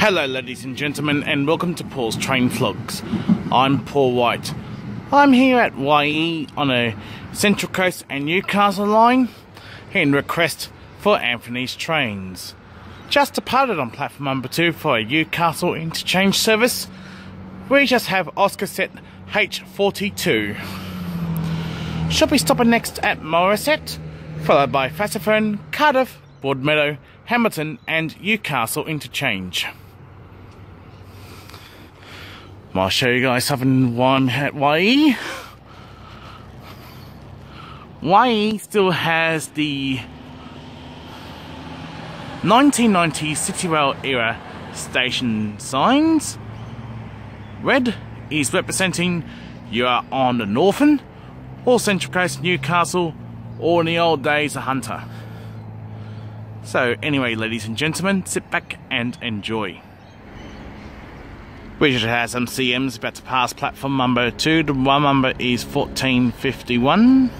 Hello, ladies and gentlemen, and welcome to Paul's Train Vlogs. I'm Paul White. I'm here at Wyee on a Central Coast and Newcastle line in request for Anthony's trains. Just departed on platform number two for a Newcastle interchange service. We just have Oscar set H42. Should be stopping next at Morisset, followed by Fassifern, Cardiff, Broadmeadow, Hamilton, and Newcastle interchange. I'll show you guys something one at Wyee. Wyee still has the 1990 City Rail era station signs. Red is representing you are on the Northern or Central Coast Newcastle or in the old days a Hunter. So anyway ladies and gentlemen, sit back and enjoy. We should have some CMs about to pass platform number 2. The one number is 1451.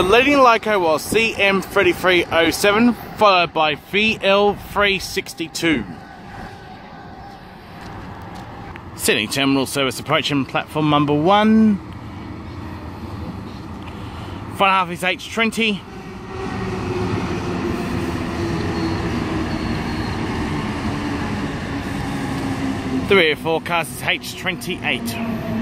The leading loco was CM3307 followed by VL362. Sydney Terminal service approaching platform number 1. Front half is H20. The rear forecast is H28.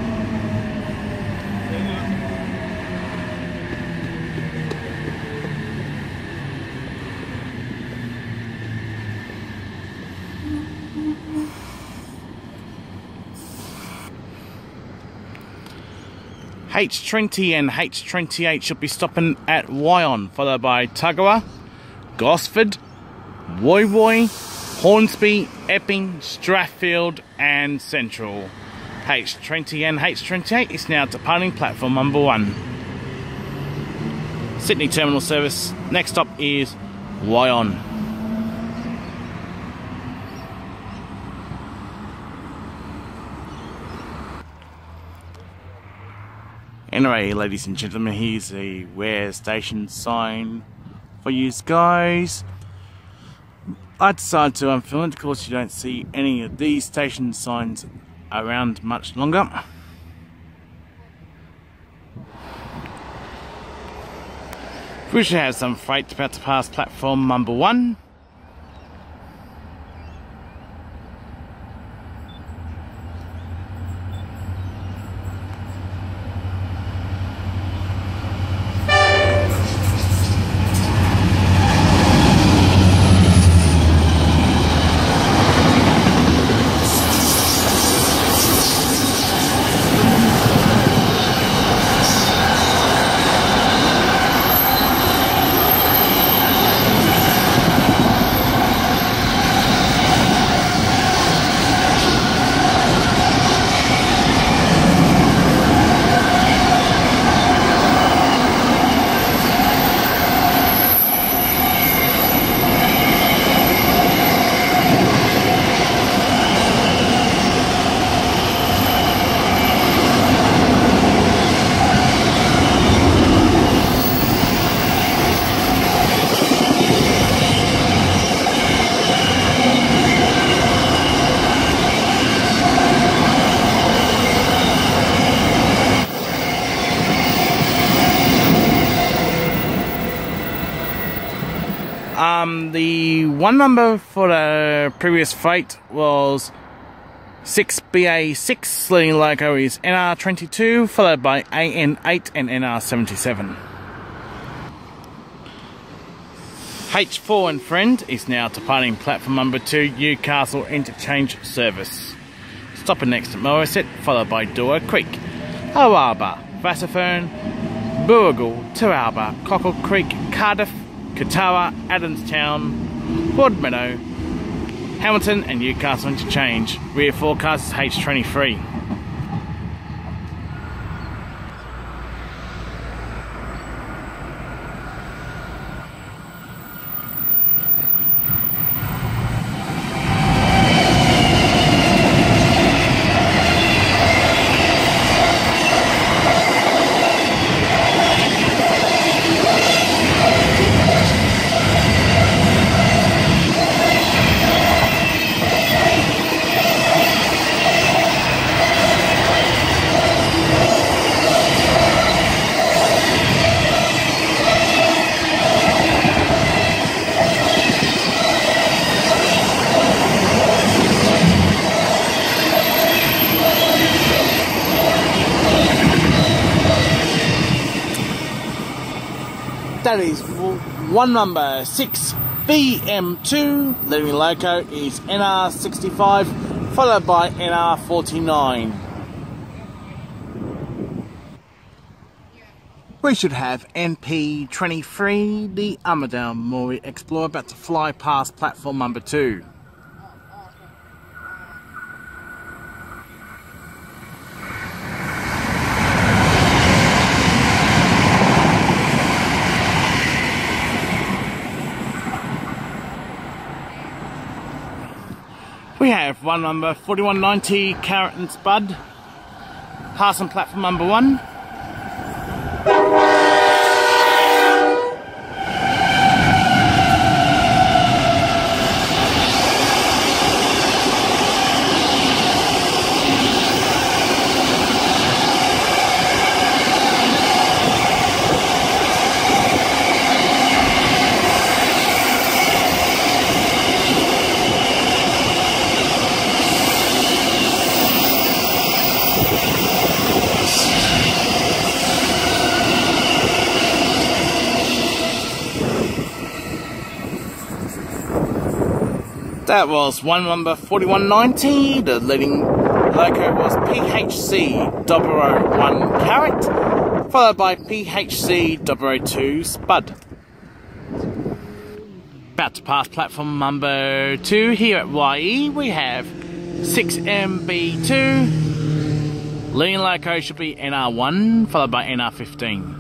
H20 and H28 should be stopping at Wyong, followed by Tuggerah, Gosford, Woy Woy, Hornsby, Epping, Strathfield, and Central. H20 and H28 is now departing platform number one. Sydney Terminal service. Next stop is Wyong. Anyway, ladies and gentlemen, here's a Wyee station sign for you guys. I decided to unfilm it of course you don't see any of these station signs around much longer. We should have some freight about to pass platform number one. The one number for the previous fight was 6BA6 leading loco is NR22 followed by AN8 and NR77. H4 and Friend is now departing platform number 2 Newcastle Interchange Service. Stopping next at Morisset followed by Dora Creek, Awaba, Fassifern, Booragul, Teralba, Cockle Creek, Cardiff, Kotara, Adamstown, Broadmeadow, Hamilton and Newcastle interchange. Rear forecast is H23. That is one number 6 BM2 Living Loco is NR65 followed by NR49 we should have NP23 the Armidale Moree Xplorer about to fly past platform number 2 We have one number 4190 Carrot and Spud, passing platform number one. That was one number 4190. The leading loco was PHC 001 Carrot, followed by PHC 002 Spud. About to pass platform number 2 here at Wyee, we have 6MB2. Leading loco should be NR1, followed by NR15.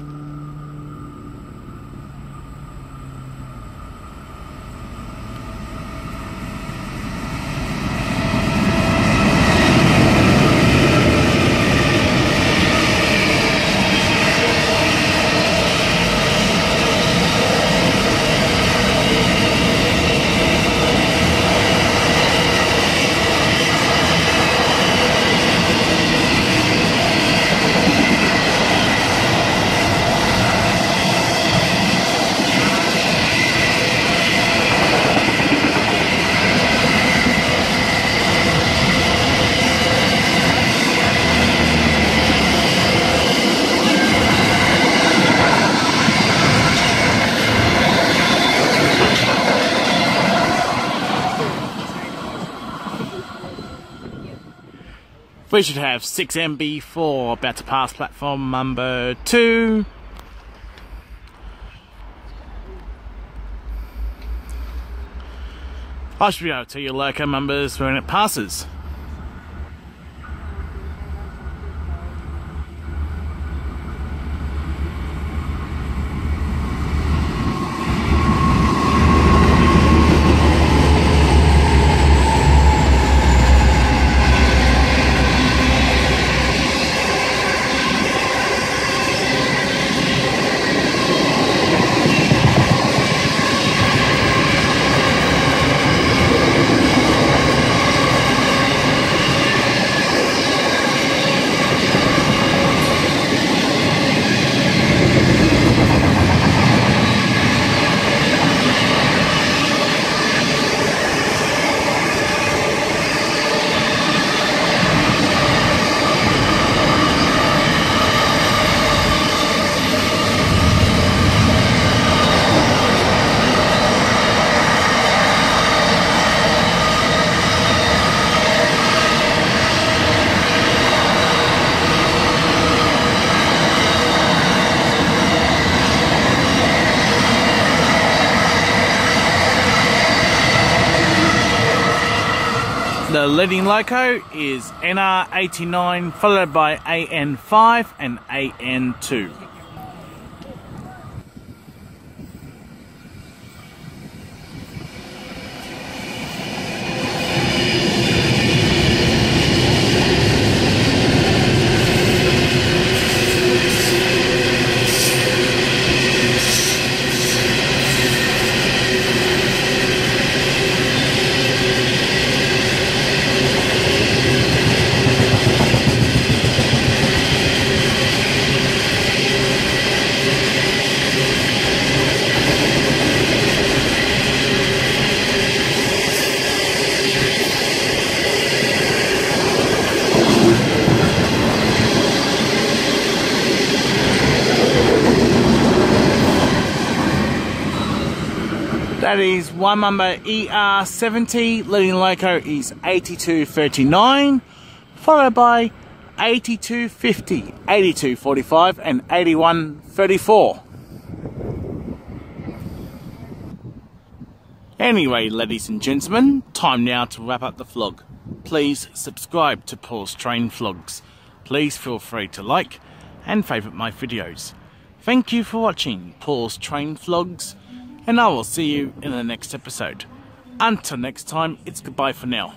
We should have 6MB4 about to pass platform number 2. I should be able to tell you loco numbers when it passes. Leading loco is NR89 followed by AN5 and AN2. That is one number ER70, leading loco is 8239, followed by 8250, 8245, and 8134. Anyway, ladies and gentlemen, time now to wrap up the vlog. Please subscribe to Paul's Train Vlogs. Please feel free to like and favourite my videos. Thank you for watching Paul's Train Vlogs and I will see you in the next episode. Until next time, it's goodbye for now.